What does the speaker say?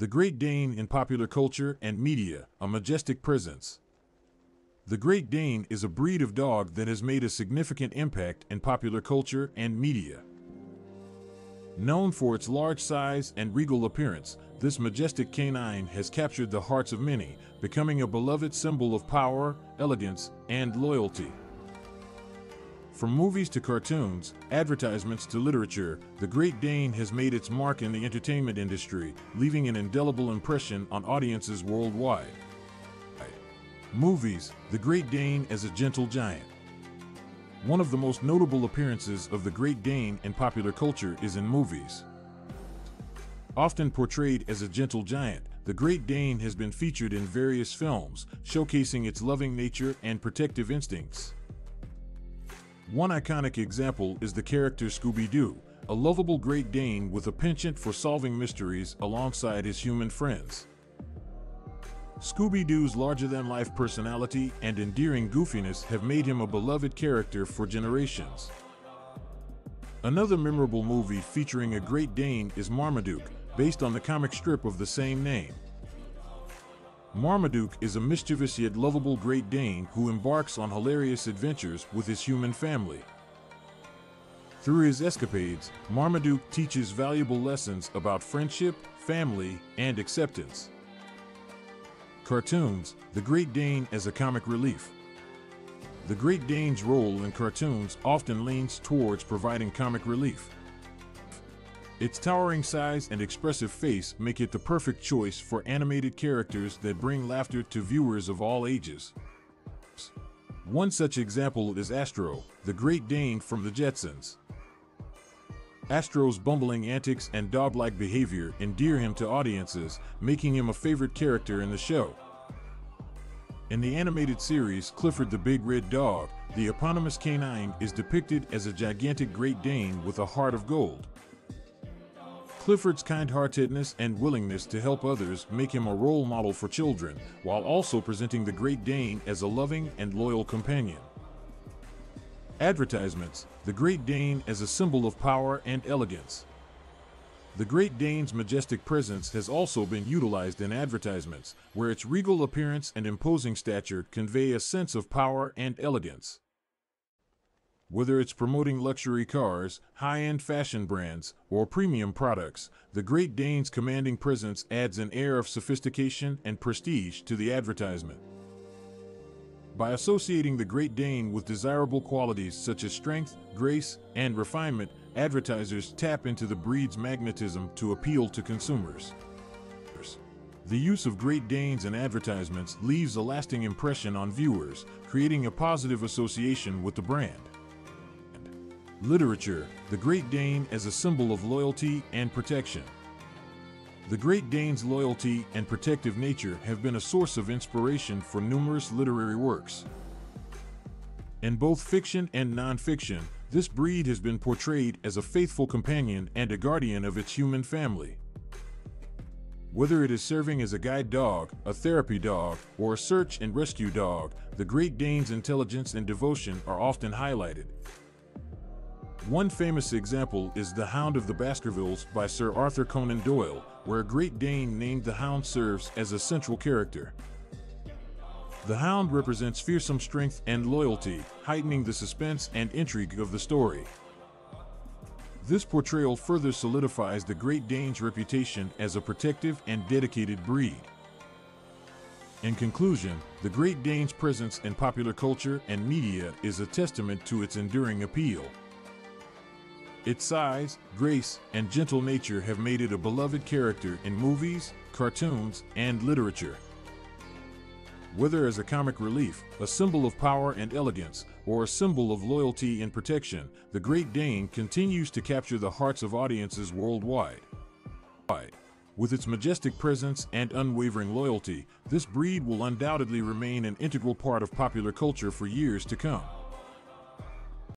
The Great Dane in popular culture and media, a majestic presence. The Great Dane is a breed of dog that has made a significant impact in popular culture and media. Known for its large size and regal appearance, this majestic canine has captured the hearts of many, becoming a beloved symbol of power, elegance, and loyalty. From movies to cartoons, advertisements to literature, the Great Dane has made its mark in the entertainment industry, leaving an indelible impression on audiences worldwide. Movies The Great Dane as a Gentle Giant. One of the most notable appearances of the Great Dane in popular culture is in movies. Often portrayed as a gentle giant, the Great Dane has been featured in various films, showcasing its loving nature and protective instincts. One iconic example is the character Scooby Doo, a lovable Great Dane with a penchant for solving mysteries alongside his human friends. Scooby Doo's larger than life personality and endearing goofiness have made him a beloved character for generations. Another memorable movie featuring a Great Dane is Marmaduke, based on the comic strip of the same name. Marmaduke is a mischievous yet lovable Great Dane who embarks on hilarious adventures with his human family. Through his escapades, Marmaduke teaches valuable lessons about friendship, family, and acceptance. Cartoons The Great Dane as a comic relief. The Great Dane's role in cartoons often leans towards providing comic relief. Its towering size and expressive face make it the perfect choice for animated characters that bring laughter to viewers of all ages. One such example is Astro, the Great Dane from the Jetsons. Astro's bumbling antics and dog-like behavior endear him to audiences, making him a favorite character in the show. In the animated series Clifford the Big Red Dog, the eponymous canine is depicted as a gigantic Great Dane with a heart of gold. Clifford's kind-heartedness and willingness to help others make him a role model for children, while also presenting the Great Dane as a loving and loyal companion. Advertisements The Great Dane as a symbol of power and elegance. The Great Dane's majestic presence has also been utilized in advertisements, where its regal appearance and imposing stature convey a sense of power and elegance. Whether it's promoting luxury cars, high end fashion brands, or premium products, the Great Dane's commanding presence adds an air of sophistication and prestige to the advertisement. By associating the Great Dane with desirable qualities such as strength, grace, and refinement, advertisers tap into the breed's magnetism to appeal to consumers. The use of Great Danes in advertisements leaves a lasting impression on viewers, creating a positive association with the brand. Literature The Great Dane as a symbol of loyalty and protection. The Great Dane's loyalty and protective nature have been a source of inspiration for numerous literary works. In both fiction and nonfiction, this breed has been portrayed as a faithful companion and a guardian of its human family. Whether it is serving as a guide dog, a therapy dog, or a search and rescue dog, the Great Dane's intelligence and devotion are often highlighted. One famous example is The Hound of the Baskervilles by Sir Arthur Conan Doyle, where a Great Dane named the Hound serves as a central character. The Hound represents fearsome strength and loyalty, heightening the suspense and intrigue of the story. This portrayal further solidifies the Great Dane's reputation as a protective and dedicated breed. In conclusion, the Great Dane's presence in popular culture and media is a testament to its enduring appeal. Its size, grace, and gentle nature have made it a beloved character in movies, cartoons, and literature. Whether as a comic relief, a symbol of power and elegance, or a symbol of loyalty and protection, the Great Dane continues to capture the hearts of audiences worldwide. With its majestic presence and unwavering loyalty, this breed will undoubtedly remain an integral part of popular culture for years to come.